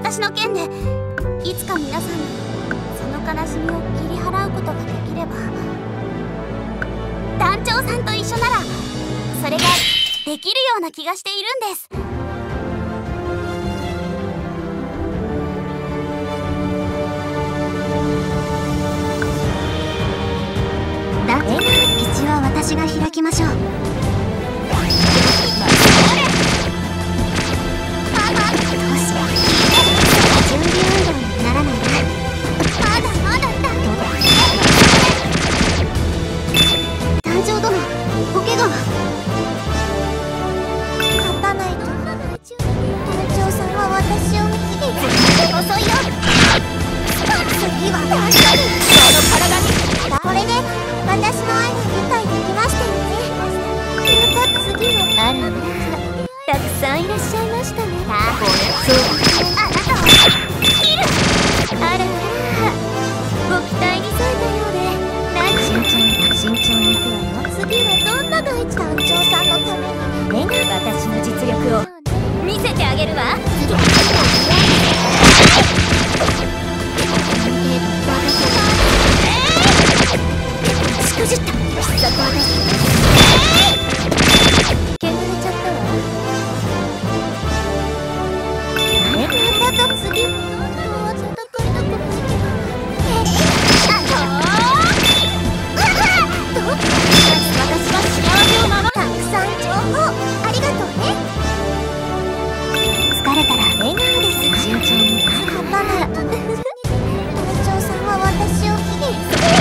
私の剣でいつか皆さんにその悲しみを切り払うことができれば団長さんと一緒ならそれができるような気がしているんです。前に理解できましたよね。また次はあらたくさんいらっしゃいましたね。そう。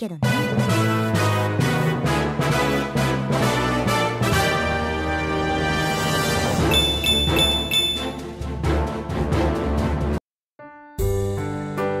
けどね。